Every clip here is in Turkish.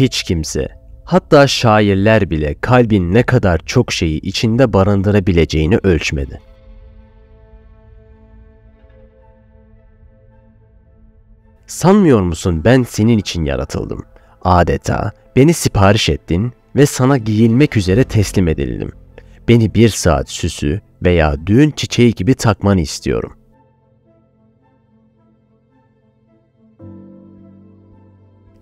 Hiç kimse, hatta şairler bile kalbin ne kadar çok şeyi içinde barındırabileceğini ölçmedi. Sanmıyor musun ben senin için yaratıldım? Adeta beni sipariş ettin ve sana giyilmek üzere teslim edildim. Beni bir saat süsü veya düğün çiçeği gibi takmanı istiyorum.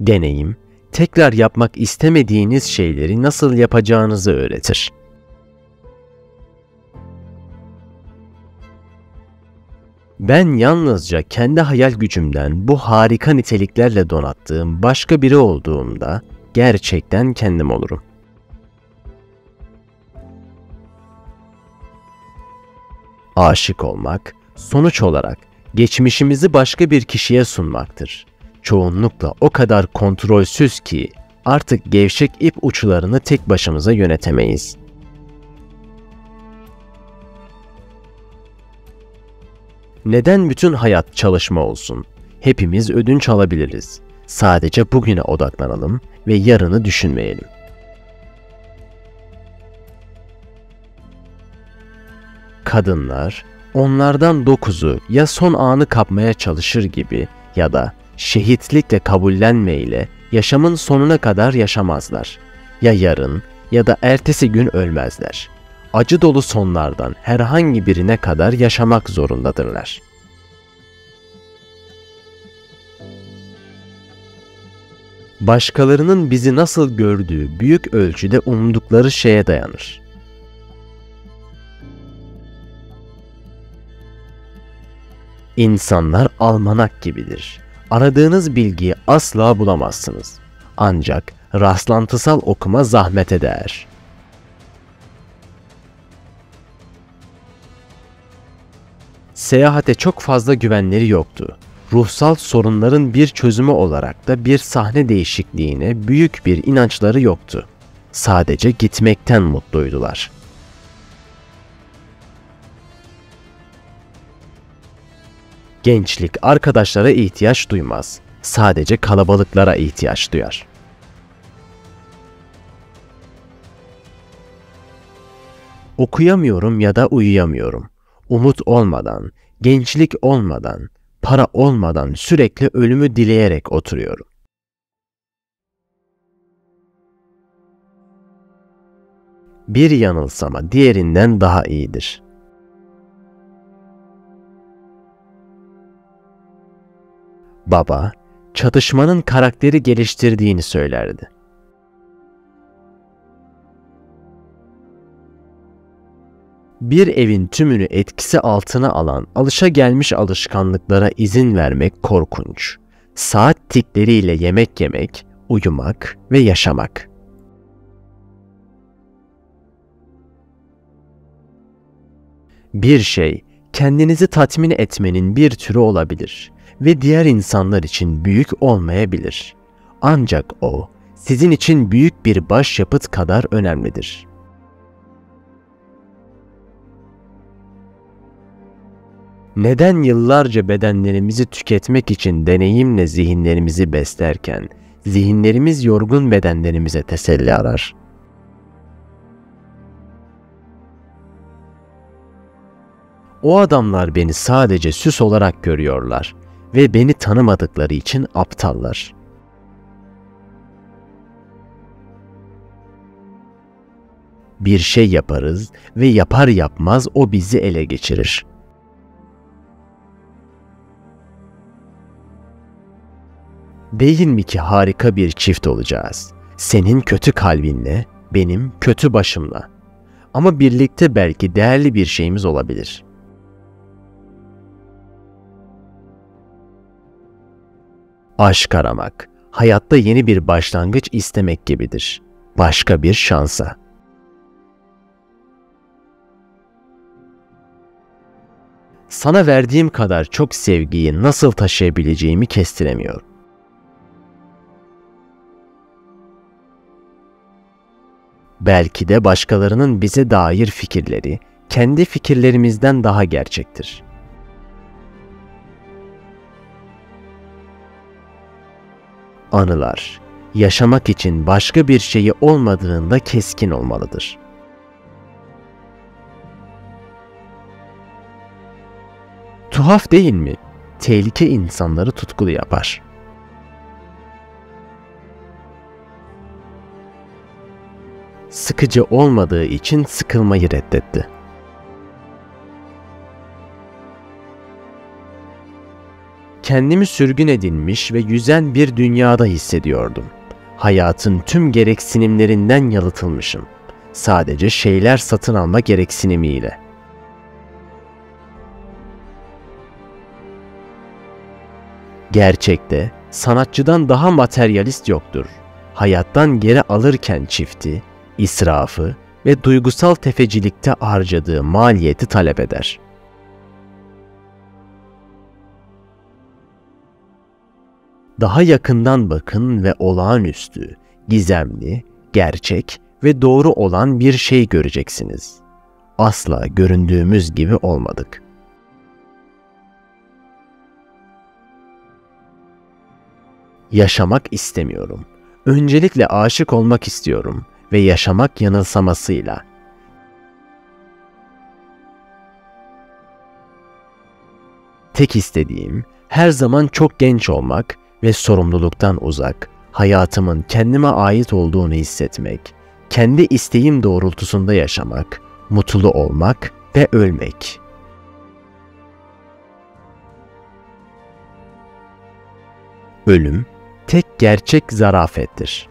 Deneyim, tekrar yapmak istemediğiniz şeyleri nasıl yapacağınızı öğretir. Ben yalnızca kendi hayal gücümden bu harika niteliklerle donattığım başka biri olduğumda gerçekten kendim olurum. Aşık olmak sonuç olarak geçmişimizi başka bir kişiye sunmaktır. Çoğunlukla o kadar kontrolsüz ki artık gevşek ip uçlarını tek başımıza yönetemeyiz. Neden bütün hayat çalışma olsun? Hepimiz ödünç alabiliriz. Sadece bugüne odaklanalım ve yarını düşünmeyelim. Kadınlar, onlardan dokuzu ya son anı kapmaya çalışır gibi ya da şehitlikle kabullenmeyle yaşamın sonuna kadar yaşamazlar. Ya yarın ya da ertesi gün ölmezler. Acı dolu sonlardan herhangi birine kadar yaşamak zorundadırlar.'' başkalarının bizi nasıl gördüğü büyük ölçüde umdukları şeye dayanır. İnsanlar almanak gibidir. Aradığınız bilgiyi asla bulamazsınız. Ancak rastlantısal okuma zahmete değer. Seyahate çok fazla güvenleri yoktu ruhsal sorunların bir çözümü olarak da bir sahne değişikliğine büyük bir inançları yoktu. Sadece gitmekten mutluydular. Gençlik arkadaşlara ihtiyaç duymaz. Sadece kalabalıklara ihtiyaç duyar. Okuyamıyorum ya da uyuyamıyorum. Umut olmadan, gençlik olmadan, para olmadan sürekli ölümü dileyerek oturuyorum. Bir yanılsama diğerinden daha iyidir. Baba, çatışmanın karakteri geliştirdiğini söylerdi. bir evin tümünü etkisi altına alan alışa gelmiş alışkanlıklara izin vermek korkunç. Saat tikleriyle yemek yemek, uyumak ve yaşamak. Bir şey kendinizi tatmin etmenin bir türü olabilir ve diğer insanlar için büyük olmayabilir. Ancak o sizin için büyük bir başyapıt kadar önemlidir.'' Neden yıllarca bedenlerimizi tüketmek için deneyimle zihinlerimizi beslerken zihinlerimiz yorgun bedenlerimize teselli arar? O adamlar beni sadece süs olarak görüyorlar ve beni tanımadıkları için aptallar. Bir şey yaparız ve yapar yapmaz o bizi ele geçirir.'' Değil mi ki harika bir çift olacağız? Senin kötü kalbinle, benim kötü başımla. Ama birlikte belki değerli bir şeyimiz olabilir. Aşk aramak, hayatta yeni bir başlangıç istemek gibidir. Başka bir şansa. Sana verdiğim kadar çok sevgiyi nasıl taşıyabileceğimi kestiremiyorum. Belki de başkalarının bize dair fikirleri kendi fikirlerimizden daha gerçektir. Anılar yaşamak için başka bir şeyi olmadığında keskin olmalıdır. Tuhaf değil mi? Tehlike insanları tutkulu yapar. Sıkıcı olmadığı için sıkılmayı reddetti. Kendimi sürgün edilmiş ve yüzen bir dünyada hissediyordum. Hayatın tüm gereksinimlerinden yalıtılmışım. Sadece şeyler satın alma gereksinimiyle. Gerçekte sanatçıdan daha materyalist yoktur. Hayattan geri alırken çifti, israfı ve duygusal tefecilikte harcadığı maliyeti talep eder. Daha yakından bakın ve olağanüstü, gizemli, gerçek ve doğru olan bir şey göreceksiniz. Asla göründüğümüz gibi olmadık. Yaşamak istemiyorum. Öncelikle aşık olmak istiyorum ve yaşamak yanılsamasıyla. Tek istediğim her zaman çok genç olmak ve sorumluluktan uzak, hayatımın kendime ait olduğunu hissetmek, kendi isteğim doğrultusunda yaşamak, mutlu olmak ve ölmek. Ölüm tek gerçek zarafettir.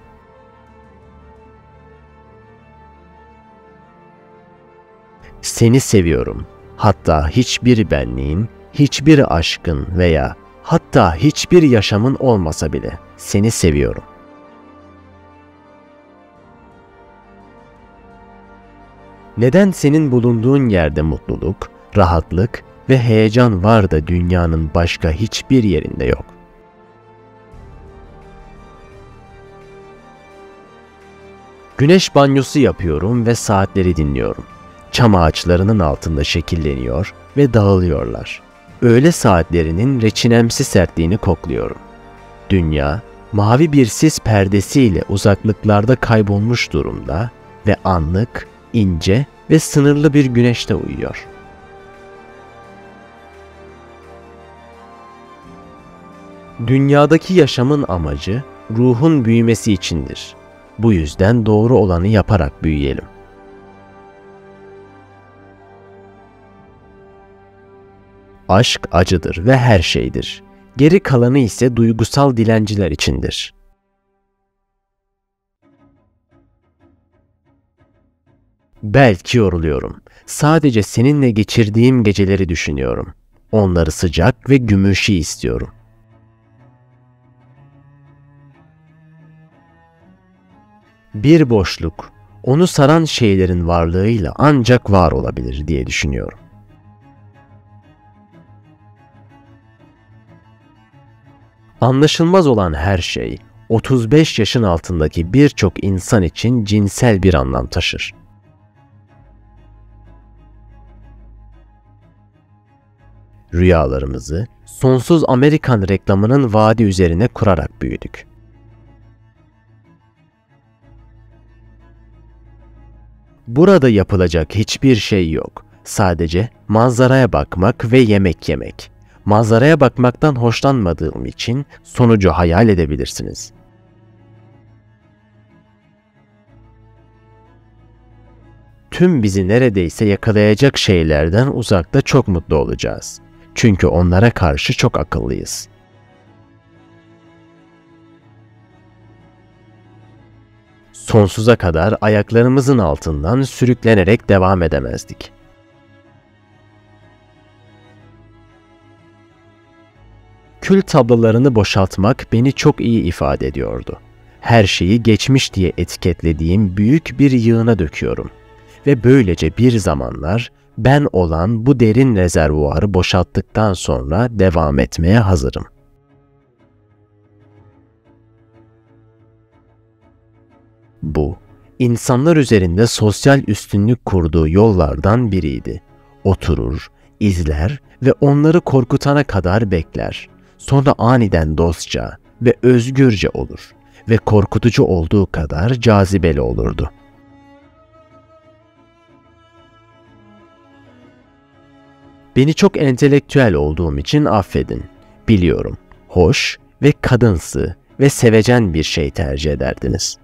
Seni seviyorum. Hatta hiçbir benliğin, hiçbir aşkın veya hatta hiçbir yaşamın olmasa bile seni seviyorum. Neden senin bulunduğun yerde mutluluk, rahatlık ve heyecan var da dünyanın başka hiçbir yerinde yok? Güneş banyosu yapıyorum ve saatleri dinliyorum. Çam ağaçlarının altında şekilleniyor ve dağılıyorlar. Öğle saatlerinin reçinemsi sertliğini kokluyorum. Dünya, mavi bir sis perdesiyle uzaklıklarda kaybolmuş durumda ve anlık, ince ve sınırlı bir güneşte uyuyor. Dünyadaki yaşamın amacı ruhun büyümesi içindir. Bu yüzden doğru olanı yaparak büyüyelim. Aşk acıdır ve her şeydir. Geri kalanı ise duygusal dilenciler içindir. Belki yoruluyorum. Sadece seninle geçirdiğim geceleri düşünüyorum. Onları sıcak ve gümüşü istiyorum. Bir boşluk, onu saran şeylerin varlığıyla ancak var olabilir diye düşünüyorum. Anlaşılmaz olan her şey 35 yaşın altındaki birçok insan için cinsel bir anlam taşır. Rüyalarımızı sonsuz Amerikan reklamının vaadi üzerine kurarak büyüdük. Burada yapılacak hiçbir şey yok. Sadece manzaraya bakmak ve yemek yemek. Manzaraya bakmaktan hoşlanmadığım için sonucu hayal edebilirsiniz. Tüm bizi neredeyse yakalayacak şeylerden uzakta çok mutlu olacağız. Çünkü onlara karşı çok akıllıyız. Sonsuza kadar ayaklarımızın altından sürüklenerek devam edemezdik. Kül tablolarını boşaltmak beni çok iyi ifade ediyordu. Her şeyi geçmiş diye etiketlediğim büyük bir yığına döküyorum. Ve böylece bir zamanlar ben olan bu derin rezervuarı boşalttıktan sonra devam etmeye hazırım. Bu, insanlar üzerinde sosyal üstünlük kurduğu yollardan biriydi. Oturur, izler ve onları korkutana kadar bekler. Sonra aniden dostça ve özgürce olur ve korkutucu olduğu kadar cazibeli olurdu. Beni çok entelektüel olduğum için affedin. Biliyorum. Hoş ve kadınsı ve sevecen bir şey tercih ederdiniz.